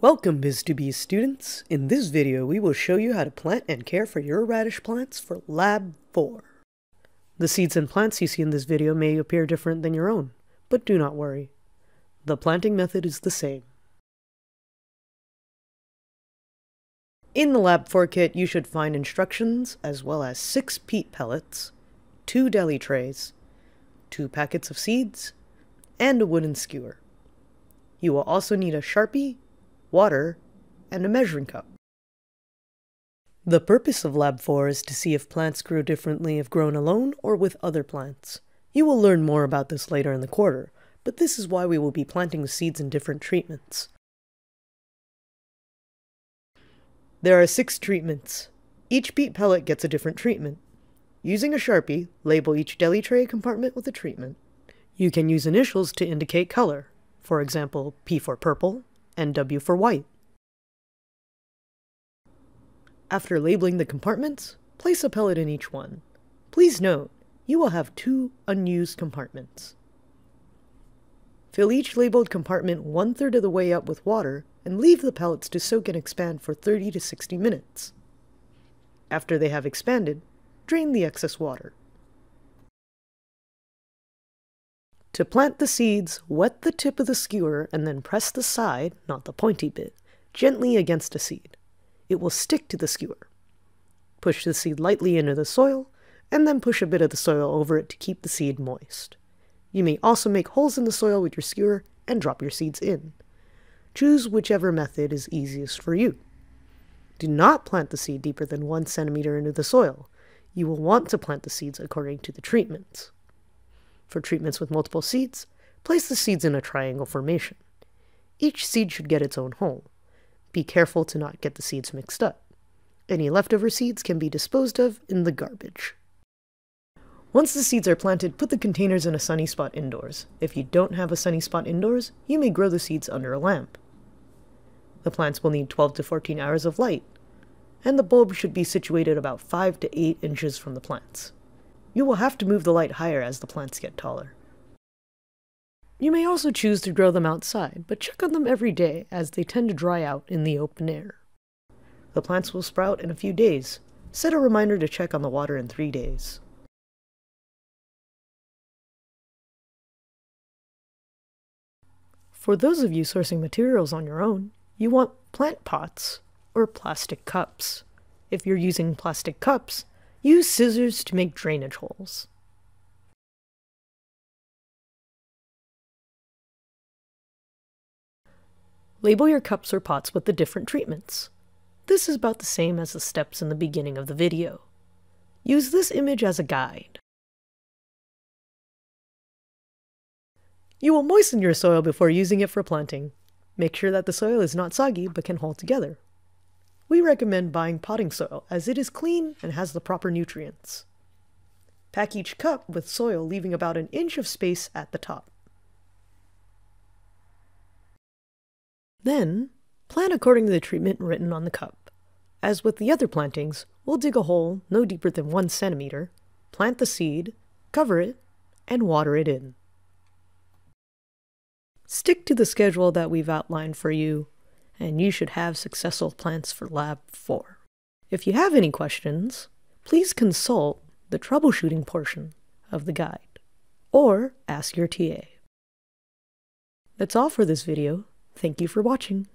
Welcome BIS2Bs students! In this video we will show you how to plant and care for your radish plants for Lab 4. The seeds and plants you see in this video may appear different than your own, but do not worry. The planting method is the same. In the Lab 4 kit you should find instructions as well as 6 peat pellets, 2 deli trays, 2 packets of seeds, and a wooden skewer. You will also need a Sharpie water, and a measuring cup. The purpose of Lab 4 is to see if plants grow differently if grown alone or with other plants. You will learn more about this later in the quarter, but this is why we will be planting the seeds in different treatments. There are six treatments. Each peat pellet gets a different treatment. Using a Sharpie, label each deli tray compartment with a treatment. You can use initials to indicate color, for example, P for purple, and W for white. After labeling the compartments, place a pellet in each one. Please note, you will have two unused compartments. Fill each labeled compartment one third of the way up with water and leave the pellets to soak and expand for 30 to 60 minutes. After they have expanded, drain the excess water. To plant the seeds, wet the tip of the skewer and then press the side, not the pointy bit, gently against a seed. It will stick to the skewer. Push the seed lightly into the soil, and then push a bit of the soil over it to keep the seed moist. You may also make holes in the soil with your skewer and drop your seeds in. Choose whichever method is easiest for you. Do not plant the seed deeper than 1 centimeter into the soil. You will want to plant the seeds according to the treatments. For treatments with multiple seeds, place the seeds in a triangle formation. Each seed should get its own hole. Be careful to not get the seeds mixed up. Any leftover seeds can be disposed of in the garbage. Once the seeds are planted, put the containers in a sunny spot indoors. If you don't have a sunny spot indoors, you may grow the seeds under a lamp. The plants will need 12 to 14 hours of light, and the bulb should be situated about 5 to 8 inches from the plants. You will have to move the light higher as the plants get taller. You may also choose to grow them outside, but check on them every day as they tend to dry out in the open air. The plants will sprout in a few days. Set a reminder to check on the water in three days. For those of you sourcing materials on your own, you want plant pots or plastic cups. If you're using plastic cups, Use scissors to make drainage holes. Label your cups or pots with the different treatments. This is about the same as the steps in the beginning of the video. Use this image as a guide. You will moisten your soil before using it for planting. Make sure that the soil is not soggy but can hold together we recommend buying potting soil as it is clean and has the proper nutrients. Pack each cup with soil leaving about an inch of space at the top. Then, plant according to the treatment written on the cup. As with the other plantings, we'll dig a hole no deeper than one centimeter, plant the seed, cover it, and water it in. Stick to the schedule that we've outlined for you and you should have successful plants for Lab 4. If you have any questions, please consult the troubleshooting portion of the guide, or ask your TA. That's all for this video. Thank you for watching.